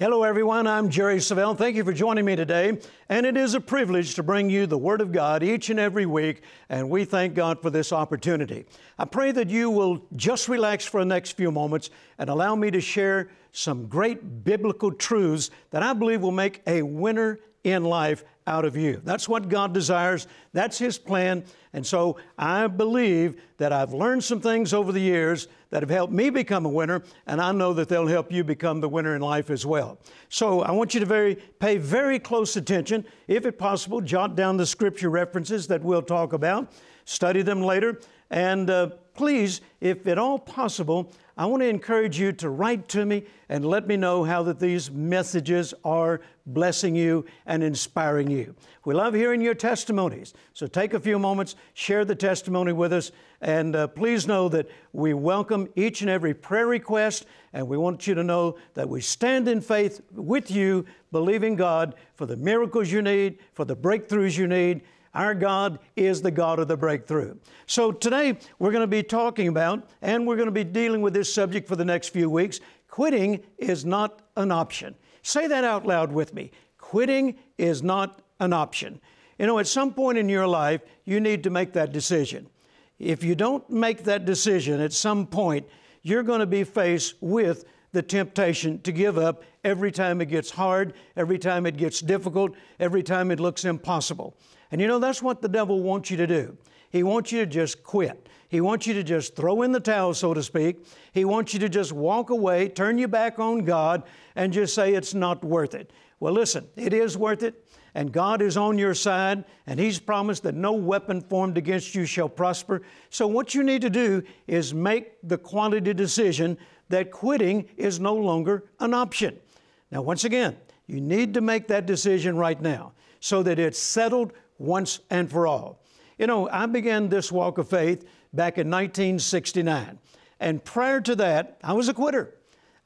Hello, everyone. I'm Jerry Savelle. Thank you for joining me today. And it is a privilege to bring you the Word of God each and every week, and we thank God for this opportunity. I pray that you will just relax for the next few moments and allow me to share some great biblical truths that I believe will make a winner in life out of you. That's what God desires, that's His plan. And so I believe that I've learned some things over the years that have helped me become a winner, and I know that they'll help you become the winner in life as well. So I want you to very, pay very close attention. If it possible, jot down the scripture references that we'll talk about, study them later, and uh, please, if at all possible, I want to encourage you to write to me and let me know how that these messages are blessing you and inspiring you. We love hearing your testimonies. So take a few moments, share the testimony with us, and uh, please know that we welcome each and every prayer request, and we want you to know that we stand in faith with you, believing God for the miracles you need, for the breakthroughs you need our God is the God of the breakthrough. So today we're going to be talking about, and we're going to be dealing with this subject for the next few weeks. Quitting is not an option. Say that out loud with me. Quitting is not an option. You know, at some point in your life, you need to make that decision. If you don't make that decision at some point, you're going to be faced with the temptation to give up every time it gets hard, every time it gets difficult, every time it looks impossible. And you know, that's what the devil wants you to do. He wants you to just quit. He wants you to just throw in the towel, so to speak. He wants you to just walk away, turn your back on God, and just say it's not worth it. Well, listen, it is worth it, and God is on your side, and He's promised that no weapon formed against you shall prosper. So, what you need to do is make the quality decision that quitting is no longer an option. Now, once again, you need to make that decision right now so that it's settled once and for all. You know, I began this walk of faith back in 1969. And prior to that, I was a quitter.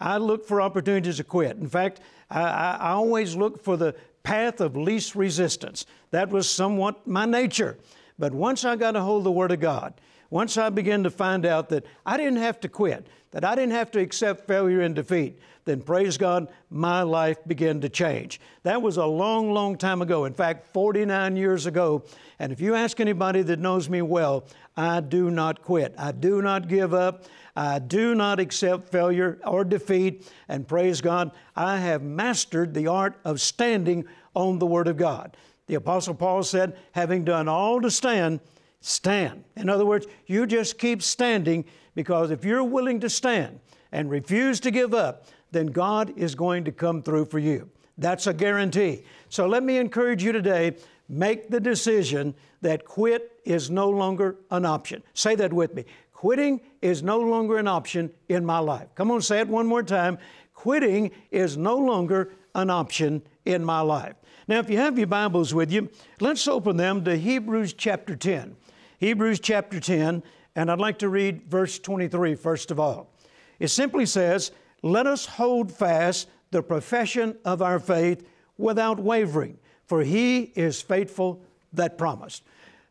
I looked for opportunities to quit. In fact, I, I, always looked for the path of least resistance. That was somewhat my nature. But once I got a hold of the Word of God, once I began to find out that I didn't have to quit, that I didn't have to accept failure and defeat, then praise God, my life began to change. That was a long, long time ago. In fact, 49 years ago. And if you ask anybody that knows me well, I do not quit. I do not give up. I do not accept failure or defeat. And praise God, I have mastered the art of standing on the Word of God. The Apostle Paul said, having done all to stand, stand. In other words, you just keep standing because if you're willing to stand and refuse to give up, then God is going to come through for you. That's a guarantee. So let me encourage you today make the decision that quit is no longer an option. Say that with me. Quitting is no longer an option in my life. Come on, say it one more time. Quitting is no longer an option in my life. Now, if you have your Bibles with you, let's open them to Hebrews chapter 10. Hebrews chapter 10, and I'd like to read verse 23 first of all. It simply says, let us hold fast the profession of our faith without wavering, for he is faithful that promised.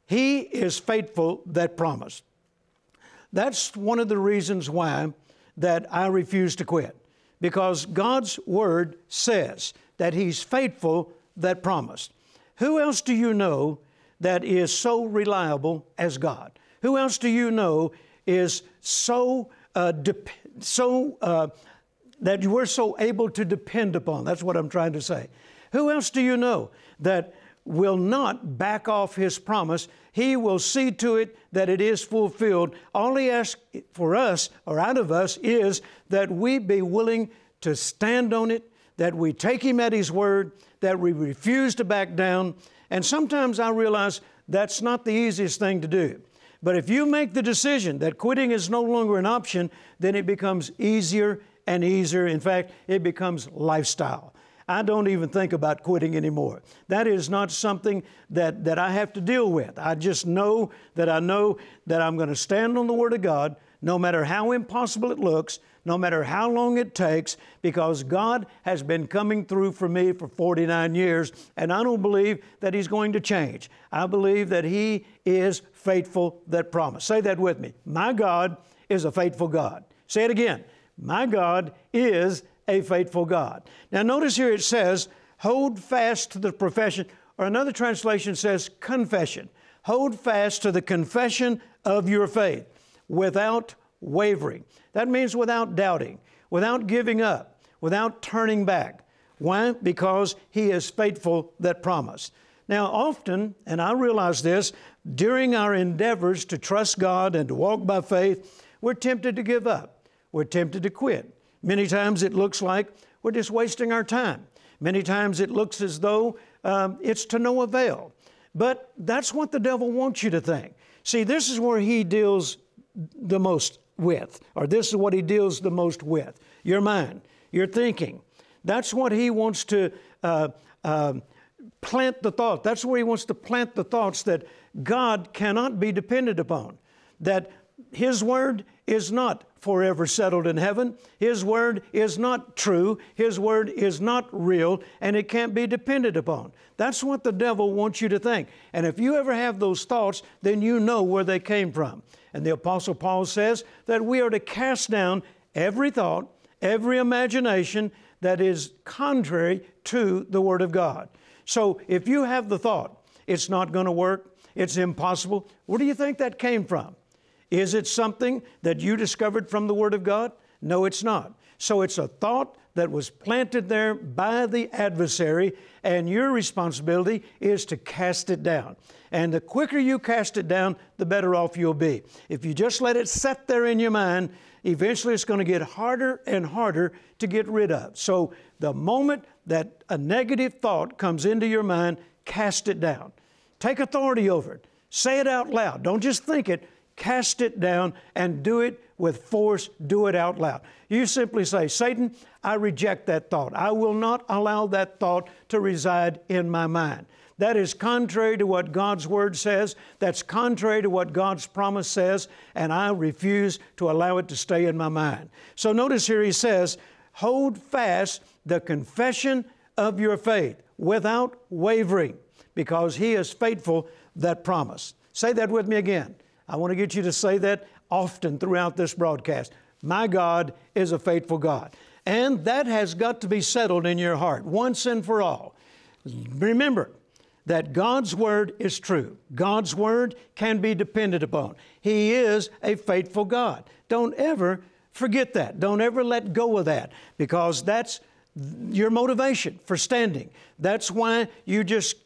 He is faithful that promised. That's one of the reasons why that I refuse to quit. Because God's word says that he's faithful that promised. Who else do you know that is so reliable as God? Who else do you know is so uh, dep- so uh, that we're so able to depend upon. That's what I'm trying to say. Who else do you know that will not back off His promise? He will see to it that it is fulfilled. All He asks for us or out of us is that we be willing to stand on it, that we take Him at His word, that we refuse to back down. And sometimes I realize that's not the easiest thing to do. But if you make the decision that quitting is no longer an option, then it becomes easier and easier. In fact, it becomes lifestyle. I don't even think about quitting anymore. That is not something that, that I have to deal with. I just know that I know that I'm going to stand on the Word of God no matter how impossible it looks, no matter how long it takes, because God has been coming through for me for 49 years, and I don't believe that He's going to change. I believe that He is faithful that promise. Say that with me. My God is a faithful God. Say it again. My God is a faithful God. Now, notice here it says, hold fast to the profession, or another translation says, confession. Hold fast to the confession of your faith without wavering. That means without doubting, without giving up, without turning back. Why? Because He is faithful that promised. Now, often, and I realize this, during our endeavors to trust God and to walk by faith, we're tempted to give up. We're tempted to quit. Many times it looks like we're just wasting our time. Many times it looks as though um, it's to no avail. But that's what the devil wants you to think. See, this is where he deals the most with, or this is what he deals the most with your mind, your thinking. That's what he wants to uh, uh, plant the thought. That's where he wants to plant the thoughts that God cannot be depended upon, that his word is not forever settled in heaven. His word is not true. His word is not real, and it can't be depended upon. That's what the devil wants you to think. And if you ever have those thoughts, then you know where they came from. And the Apostle Paul says that we are to cast down every thought, every imagination that is contrary to the Word of God. So if you have the thought, it's not going to work, it's impossible, where do you think that came from? Is it something that you discovered from the Word of God? No, it's not. So it's a thought that was planted there by the adversary, and your responsibility is to cast it down. And the quicker you cast it down, the better off you'll be. If you just let it set there in your mind, eventually it's going to get harder and harder to get rid of. So the moment that a negative thought comes into your mind, cast it down. Take authority over it. Say it out loud. Don't just think it, cast it down and do it with force, do it out loud. You simply say, Satan, I reject that thought. I will not allow that thought to reside in my mind. That is contrary to what God's Word says. That's contrary to what God's promise says, and I refuse to allow it to stay in my mind. So notice here he says, Hold fast the confession of your faith without wavering, because He is faithful that promise. Say that with me again. I want to get you to say that often throughout this broadcast. My God is a faithful God. And that has got to be settled in your heart once and for all. Remember that God's Word is true. God's Word can be depended upon. He is a faithful God. Don't ever forget that. Don't ever let go of that because that's your motivation for standing. That's why you just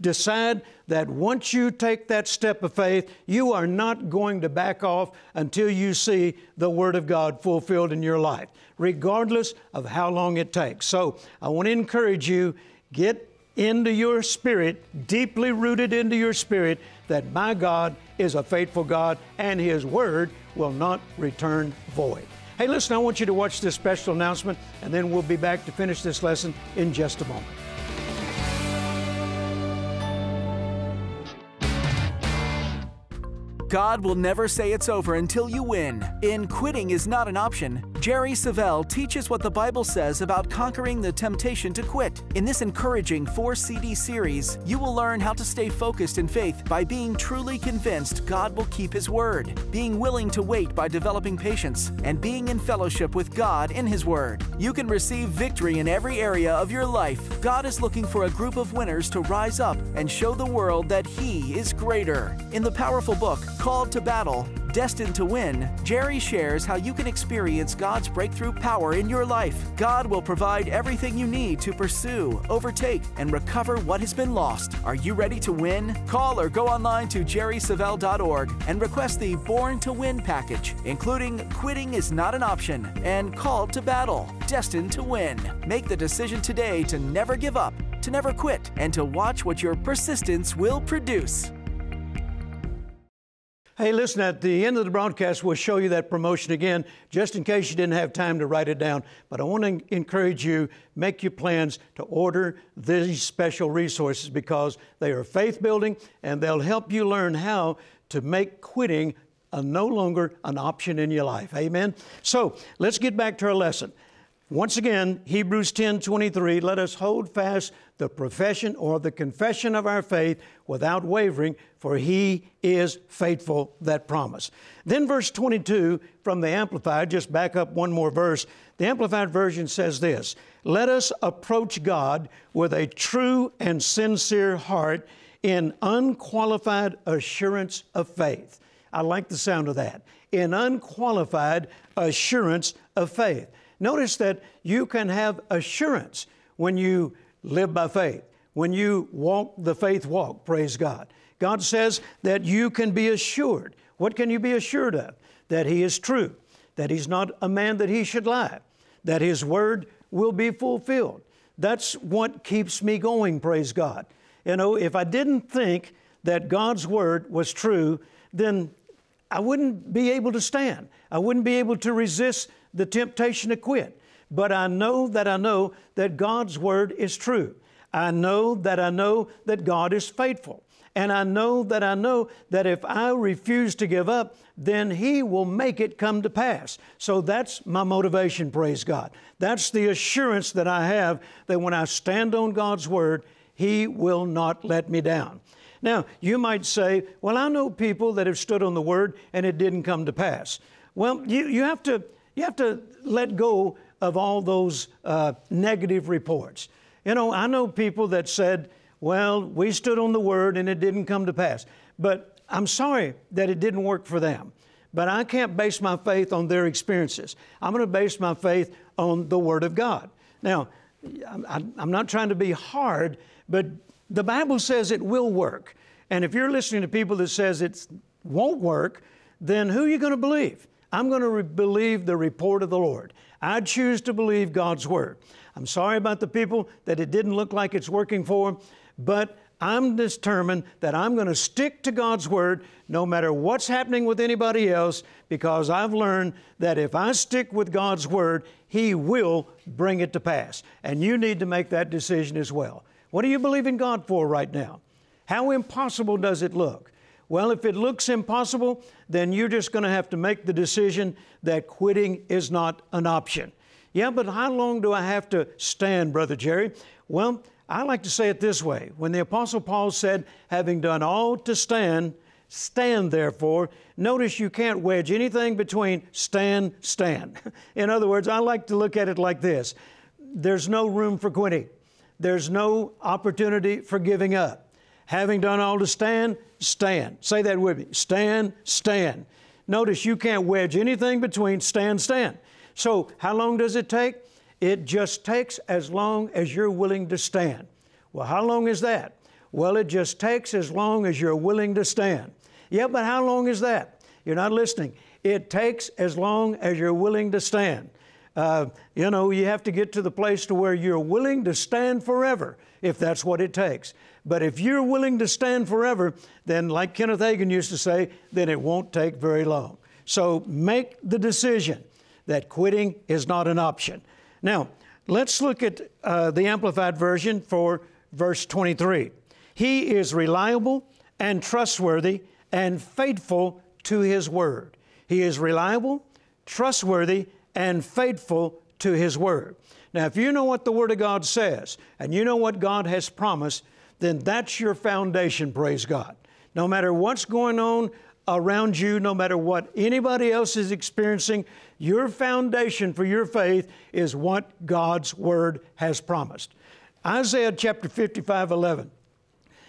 decide that once you take that step of faith, you are not going to back off until you see the Word of God fulfilled in your life, regardless of how long it takes. So I want to encourage you get into your spirit, deeply rooted into your spirit, that my God is a faithful God and His Word will not return void. Hey, listen, I want you to watch this special announcement, and then we'll be back to finish this lesson in just a moment. God will never say it's over until you win. In Quitting is Not an Option, Jerry Savelle teaches what the Bible says about conquering the temptation to quit. In this encouraging four CD series, you will learn how to stay focused in faith by being truly convinced God will keep His word, being willing to wait by developing patience, and being in fellowship with God in His word. You can receive victory in every area of your life. God is looking for a group of winners to rise up and show the world that He is greater. In the powerful book, Called to Battle, Destined to Win, Jerry shares how you can experience God's breakthrough power in your life. God will provide everything you need to pursue, overtake, and recover what has been lost. Are you ready to win? Call or go online to jerrysavelle.org and request the Born to Win package, including Quitting is Not an Option and Called to Battle, Destined to Win. Make the decision today to never give up, to never quit, and to watch what your persistence will produce. Hey, listen, at the end of the broadcast, we'll show you that promotion again, just in case you didn't have time to write it down. But I want to encourage you, make your plans to order these special resources because they are faith building and they'll help you learn how to make quitting a no longer an option in your life. Amen? So let's get back to our lesson. Once again, Hebrews 10 23, let us hold fast the profession or the confession of our faith without wavering, for he is faithful that promise. Then, verse 22 from the Amplified, just back up one more verse. The Amplified Version says this Let us approach God with a true and sincere heart in unqualified assurance of faith. I like the sound of that. In unqualified assurance of faith. Notice that you can have assurance when you live by faith, when you walk the faith walk, praise God. God says that you can be assured. What can you be assured of? That He is true, that He's not a man that He should lie, that His word will be fulfilled. That's what keeps me going, praise God. You know, if I didn't think that God's word was true, then I wouldn't be able to stand. I wouldn't be able to resist the temptation to quit. But I know that I know that God's word is true. I know that I know that God is faithful. And I know that I know that if I refuse to give up, then He will make it come to pass. So that's my motivation, praise God. That's the assurance that I have that when I stand on God's Word, He will not let me down. Now, you might say, Well, I know people that have stood on the Word and it didn't come to pass. Well, you, you have to you have to let go of all those uh, negative reports. You know, I know people that said, well, we stood on the word and it didn't come to pass. But I'm sorry that it didn't work for them. But I can't base my faith on their experiences. I'm going to base my faith on the Word of God. Now, I'm not trying to be hard, but the Bible says it will work. And if you're listening to people that says it won't work, then who are you going to believe? I'm going to re- believe the report of the Lord. I choose to believe God's word. I'm sorry about the people that it didn't look like it's working for, but I'm determined that I'm going to stick to God's Word no matter what's happening with anybody else because I've learned that if I stick with God's Word, He will bring it to pass. And you need to make that decision as well. What do you believe in God for right now? How impossible does it look? Well, if it looks impossible, then you're just going to have to make the decision that quitting is not an option. Yeah, but how long do I have to stand, Brother Jerry? Well, I like to say it this way. When the Apostle Paul said, having done all to stand, stand therefore, notice you can't wedge anything between stand, stand. In other words, I like to look at it like this there's no room for quitting, there's no opportunity for giving up. Having done all to stand, stand. Say that with me. Stand, stand. Notice you can't wedge anything between stand, stand. So, how long does it take? It just takes as long as you're willing to stand. Well, how long is that? Well, it just takes as long as you're willing to stand. Yeah, but how long is that? You're not listening. It takes as long as you're willing to stand. Uh, you know, you have to get to the place to where you're willing to stand forever, if that's what it takes. But if you're willing to stand forever, then, like Kenneth Hagin used to say, then it won't take very long. So make the decision that quitting is not an option. Now, let's look at uh, the Amplified Version for verse 23. He is reliable and trustworthy and faithful to His Word. He is reliable, trustworthy, and faithful to His Word. Now, if you know what the Word of God says and you know what God has promised, then that's your foundation, praise God. No matter what's going on around you, no matter what anybody else is experiencing, your foundation for your faith is what God's Word has promised. Isaiah chapter 55 11.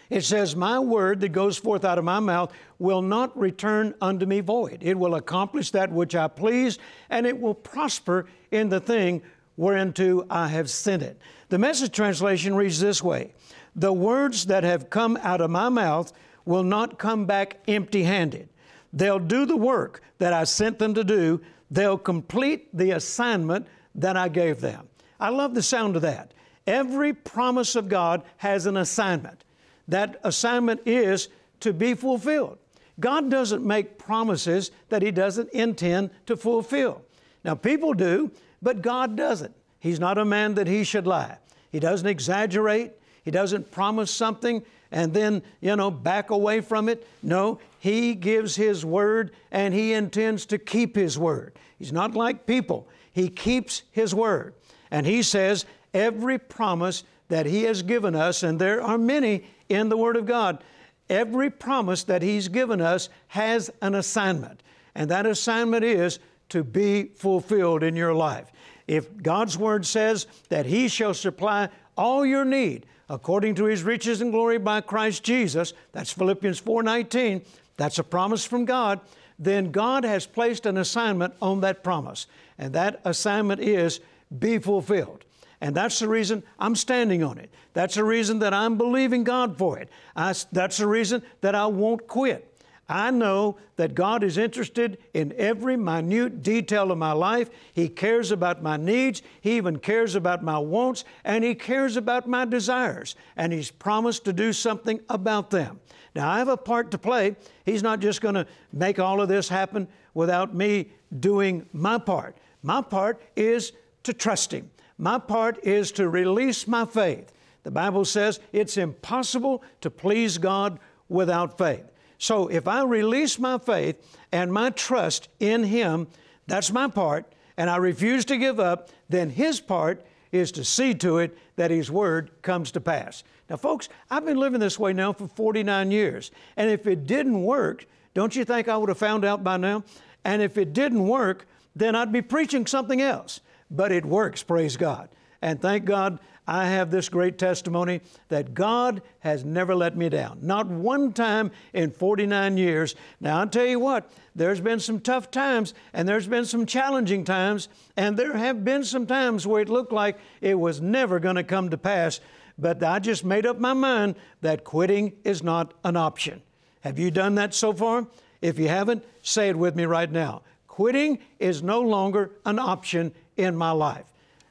It says, My word that goes forth out of my mouth will not return unto me void. It will accomplish that which I please, and it will prosper in the thing whereunto I have sent it. The message translation reads this way the words that have come out of my mouth will not come back empty handed. They'll do the work that I sent them to do, they'll complete the assignment that I gave them. I love the sound of that. Every promise of God has an assignment. That assignment is to be fulfilled. God doesn't make promises that He doesn't intend to fulfill. Now, people do, but God doesn't. He's not a man that He should lie. He doesn't exaggerate. He doesn't promise something and then, you know, back away from it. No, He gives His word and He intends to keep His word. He's not like people, He keeps His word. And He says, every promise that He has given us, and there are many in the Word of God, every promise that He's given us has an assignment. And that assignment is to be fulfilled in your life. If God's Word says that He shall supply all your need according to His riches and glory by Christ Jesus, that's Philippians 4:19, that's a promise from God, then God has placed an assignment on that promise. And that assignment is be fulfilled. And that's the reason I'm standing on it. That's the reason that I'm believing God for it. I, that's the reason that I won't quit. I know that God is interested in every minute detail of my life. He cares about my needs. He even cares about my wants, and He cares about my desires. And He's promised to do something about them. Now, I have a part to play. He's not just going to make all of this happen without me doing my part. My part is to trust Him. My part is to release my faith. The Bible says it's impossible to please God without faith. So if I release my faith and my trust in Him, that's my part, and I refuse to give up, then His part is to see to it that His Word comes to pass. Now, folks, I've been living this way now for 49 years, and if it didn't work, don't you think I would have found out by now? And if it didn't work, then I'd be preaching something else. But it works, praise God. And thank God I have this great testimony that God has never let me down. Not one time in 49 years. Now, I'll tell you what, there's been some tough times and there's been some challenging times, and there have been some times where it looked like it was never going to come to pass. But I just made up my mind that quitting is not an option. Have you done that so far? If you haven't, say it with me right now. Quitting is no longer an option in my life.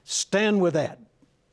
Stand with that.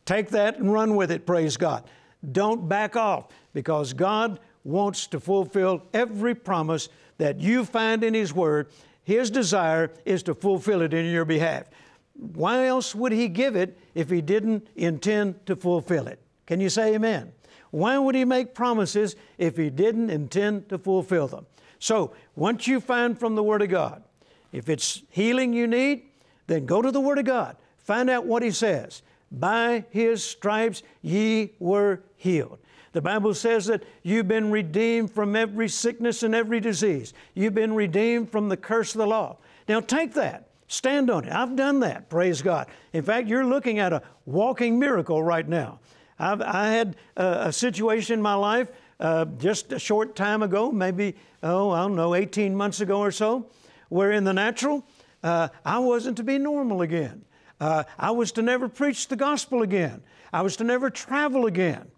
Take that and run with it, praise God. Don't back off because God wants to fulfill every promise that you find in His Word. His desire is to fulfill it in your behalf. Why else would He give it if He didn't intend to fulfill it? Can you say amen? Why would He make promises if He didn't intend to fulfill them? So, once you find from the Word of God, if it's healing you need, then go to the Word of God. Find out what He says. By his stripes ye were healed. The Bible says that you've been redeemed from every sickness and every disease. You've been redeemed from the curse of the law. Now take that. Stand on it. I've done that. Praise God. In fact, you're looking at a walking miracle right now. I've, i had a, situation in my life uh, just a short time ago, maybe, oh, I don't know, 18 months ago or so, where in the natural, uh, I wasn't to be normal again. Uh, I was to never preach the gospel again. I was to never travel again.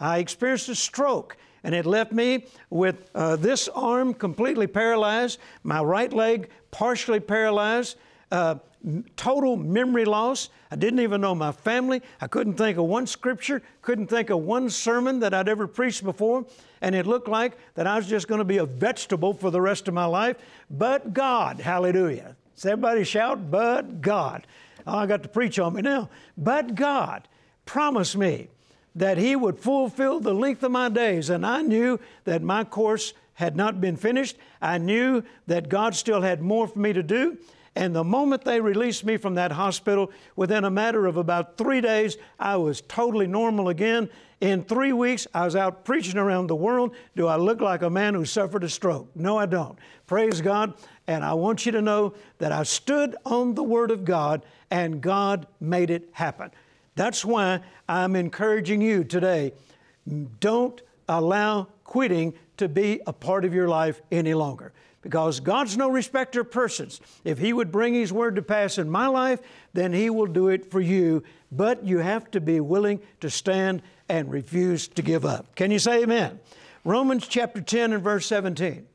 I experienced a stroke, and it left me with uh, this arm completely paralyzed, my right leg partially paralyzed, uh, total memory loss. I didn't even know my family. I couldn't think of one scripture, couldn't think of one sermon that I'd ever preached before. And it looked like that I was just going to be a vegetable for the rest of my life. But God, hallelujah. Does everybody shout, but God? Oh, I got to preach on me now. But God promised me that He would fulfill the length of my days, and I knew that my course had not been finished. I knew that God still had more for me to do. And the moment they released me from that hospital, within a matter of about three days, I was totally normal again. In three weeks, I was out preaching around the world. Do I look like a man who suffered a stroke? No, I don't. Praise God. And I want you to know that I stood on the Word of God and God made it happen. That's why I'm encouraging you today don't allow quitting to be a part of your life any longer. Because God's no respecter of persons. If He would bring His word to pass in my life, then He will do it for you. But you have to be willing to stand and refuse to give up. Can you say amen? Romans chapter 10 and verse 17.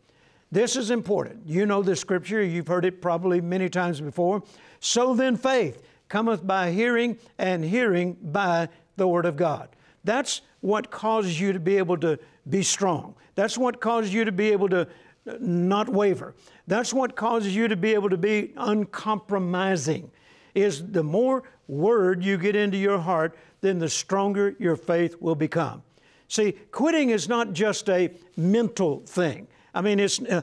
This is important. You know this scripture, you've heard it probably many times before. So then faith cometh by hearing, and hearing by the Word of God. That's what causes you to be able to be strong. That's what causes you to be able to not waver. That's what causes you to be able to be uncompromising. Is the more word you get into your heart, then the stronger your faith will become. See, quitting is not just a mental thing. I mean, it's, uh,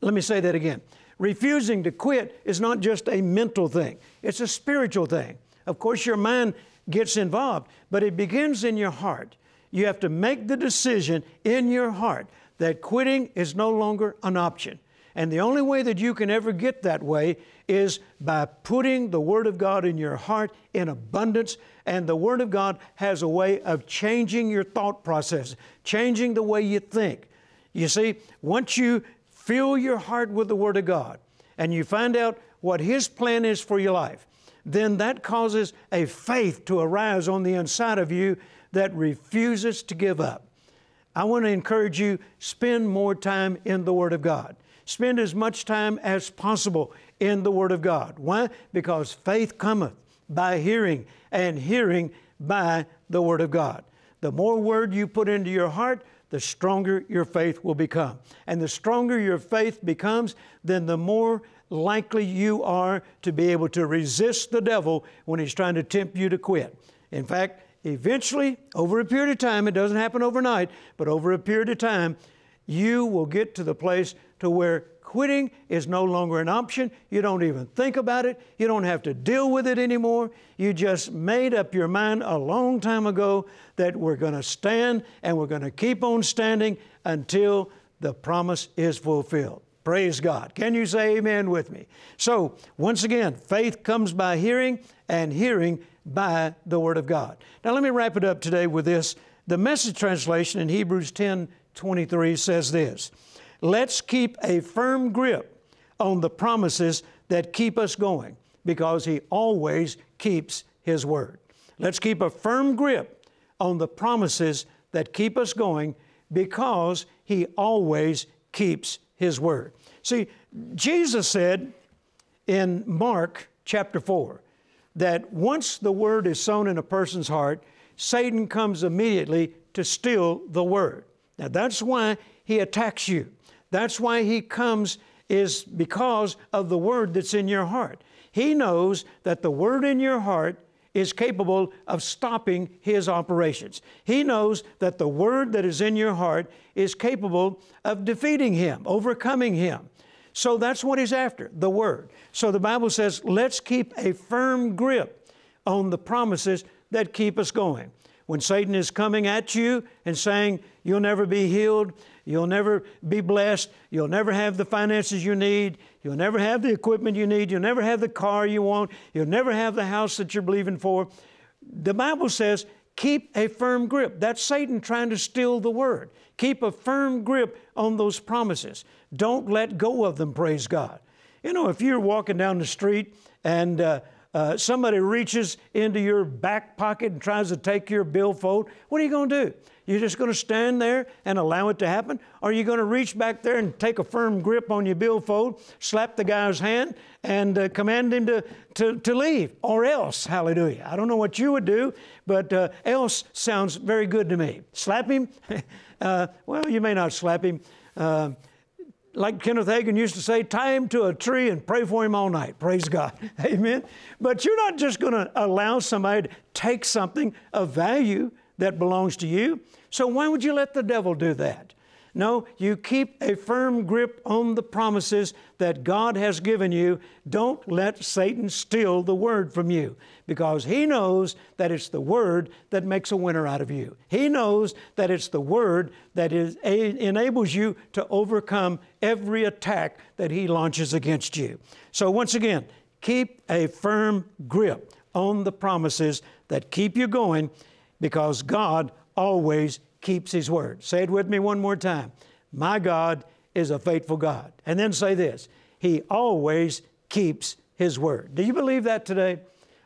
let me say that again. Refusing to quit is not just a mental thing, it's a spiritual thing. Of course, your mind gets involved, but it begins in your heart. You have to make the decision in your heart that quitting is no longer an option. And the only way that you can ever get that way is by putting the Word of God in your heart in abundance. And the Word of God has a way of changing your thought process, changing the way you think. You see, once you fill your heart with the Word of God and you find out what His plan is for your life, then that causes a faith to arise on the inside of you that refuses to give up. I want to encourage you spend more time in the Word of God. Spend as much time as possible in the Word of God. Why? Because faith cometh by hearing, and hearing by the Word of God. The more Word you put into your heart, the stronger your faith will become. And the stronger your faith becomes, then the more likely you are to be able to resist the devil when he's trying to tempt you to quit. In fact, eventually, over a period of time, it doesn't happen overnight, but over a period of time, you will get to the place to where quitting is no longer an option. You don't even think about it. You don't have to deal with it anymore. You just made up your mind a long time ago that we're going to stand and we're going to keep on standing until the promise is fulfilled. Praise God. Can you say amen with me? So, once again, faith comes by hearing, and hearing by the Word of God. Now, let me wrap it up today with this. The message translation in Hebrews 10 23 says this Let's keep a firm grip on the promises that keep us going because He always keeps His Word. Let's keep a firm grip on the promises that keep us going because He always keeps His Word. See, Jesus said in Mark chapter 4 that once the Word is sown in a person's heart, Satan comes immediately to steal the Word. Now that's why he attacks you. That's why he comes is because of the word that's in your heart. He knows that the word in your heart is capable of stopping his operations. He knows that the word that is in your heart is capable of defeating him, overcoming him. So that's what he's after, the word. So the Bible says, let's keep a firm grip on the promises that keep us going. When Satan is coming at you and saying, You'll never be healed, you'll never be blessed, you'll never have the finances you need, you'll never have the equipment you need, you'll never have the car you want, you'll never have the house that you're believing for. The Bible says, Keep a firm grip. That's Satan trying to steal the word. Keep a firm grip on those promises. Don't let go of them, praise God. You know, if you're walking down the street and uh, uh, somebody reaches into your back pocket and tries to take your billfold, what are you going to do? You're just going to stand there and allow it to happen? Or are you going to reach back there and take a firm grip on your billfold, slap the guy's hand, and uh, command him to, to, to leave? Or else, hallelujah. I don't know what you would do, but uh, else sounds very good to me. Slap him? Uh, well, you may not slap him. Like Kenneth Hagin used to say, tie him to a tree and pray for him all night. Praise God. Amen. But you're not just going to allow somebody to take something of value that belongs to you. So why would you let the devil do that? No, you keep a firm grip on the promises that God has given you. Don't let Satan steal the word from you because he knows that it's the word that makes a winner out of you. He knows that it's the word that is, enables you to overcome every attack that he launches against you. So, once again, keep a firm grip on the promises that keep you going because God always keeps His word. Say it with me one more time. My God is a faithful God. And then say this He always keeps His word. Do you believe that today?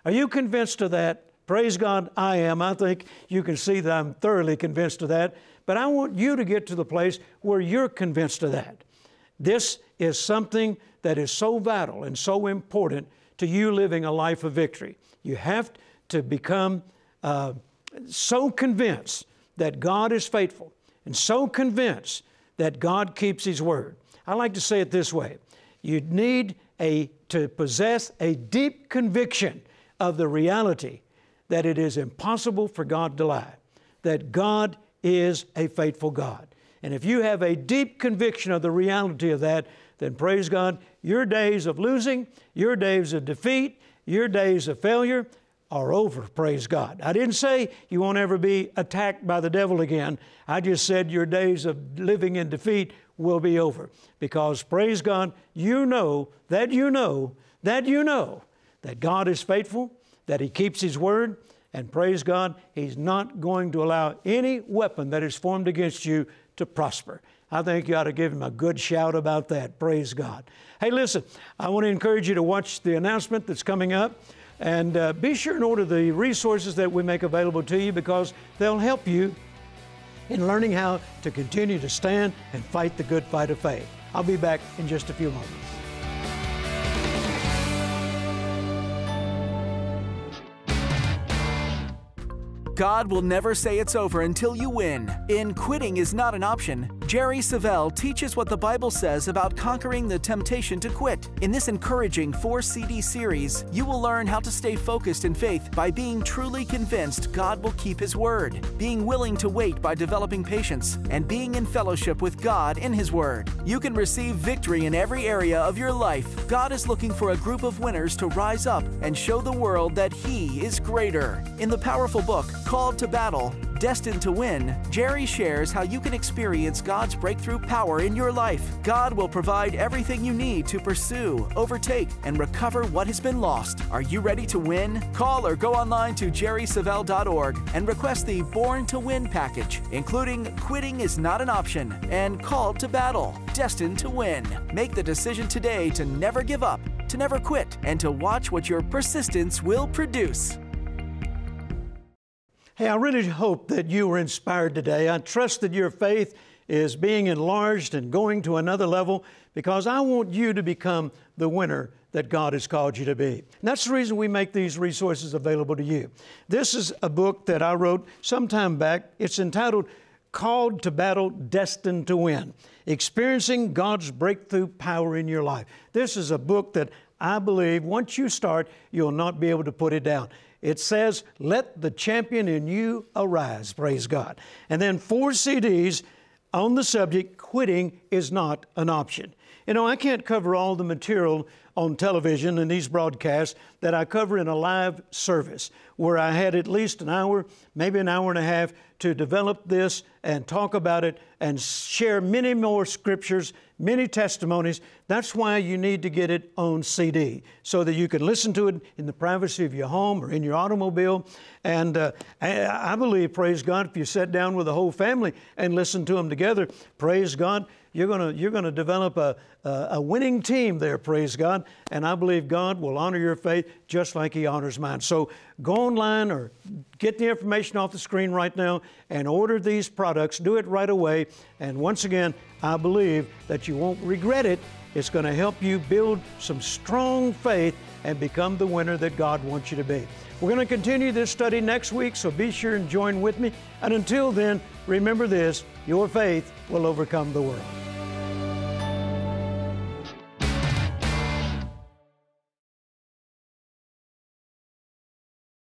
Are you convinced of that? Praise God, I am. I think you can see that I'm thoroughly convinced of that. But I want you to get to the place where you're convinced of that. This is something that is so vital and so important to you living a life of victory. You have to become uh, so convinced that God is faithful and so convinced that God keeps His word. I like to say it this way you need a, to possess a deep conviction of the reality that it is impossible for God to lie, that God is a faithful God. And if you have a deep conviction of the reality of that, then praise God, your days of losing, your days of defeat, your days of failure are over, praise God. I didn't say you won't ever be attacked by the devil again. I just said your days of living in defeat will be over. Because, praise God, you know that you know that you know that God is faithful, that He keeps His word, and praise God, He's not going to allow any weapon that is formed against you to prosper. I think you ought to give him a good shout about that. Praise God. Hey, listen, I want to encourage you to watch the announcement that's coming up. And uh, be sure and order the resources that we make available to you because they'll help you in learning how to continue to stand and fight the good fight of faith. I'll be back in just a few moments. God will never say it's over until you win. In Quitting is Not an Option, Jerry Savelle teaches what the Bible says about conquering the temptation to quit. In this encouraging four CD series, you will learn how to stay focused in faith by being truly convinced God will keep His word, being willing to wait by developing patience, and being in fellowship with God in His word. You can receive victory in every area of your life. God is looking for a group of winners to rise up and show the world that He is greater. In the powerful book, Called to Battle, Destined to Win, Jerry shares how you can experience God's breakthrough power in your life. God will provide everything you need to pursue, overtake, and recover what has been lost. Are you ready to win? Call or go online to jerrysavelle.org and request the Born to Win package, including Quitting is Not an Option and Called to Battle, Destined to Win. Make the decision today to never give up, to never quit, and to watch what your persistence will produce. Hey, I really hope that you were inspired today. I trust that your faith is being enlarged and going to another level because I want you to become the winner that God has called you to be. And that's the reason we make these resources available to you. This is a book that I wrote some time back. It's entitled Called to Battle, Destined to Win Experiencing God's Breakthrough Power in Your Life. This is a book that I believe once you start, you'll not be able to put it down. It says, Let the champion in you arise. Praise God. And then four CDs on the subject quitting is not an option. You know, I can't cover all the material on television and these broadcasts that I cover in a live service where I had at least an hour, maybe an hour and a half to develop this and talk about it and share many more scriptures, many testimonies. That's why you need to get it on CD so that you can listen to it in the privacy of your home or in your automobile. And uh, I believe, praise God, if you sit down with the whole family and listen to them together, praise God, you're going you're gonna develop a, Uh, a winning team there, praise God. And I believe God will honor your faith just like He honors mine. So go online or get the information off the screen right now and order these products. Do it right away. And once again, I believe that you won't regret it. It's going to help you build some strong faith and become the winner that God wants you to be. We're going to continue this study next week, so be sure and join with me. And until then, remember this your faith will overcome the world.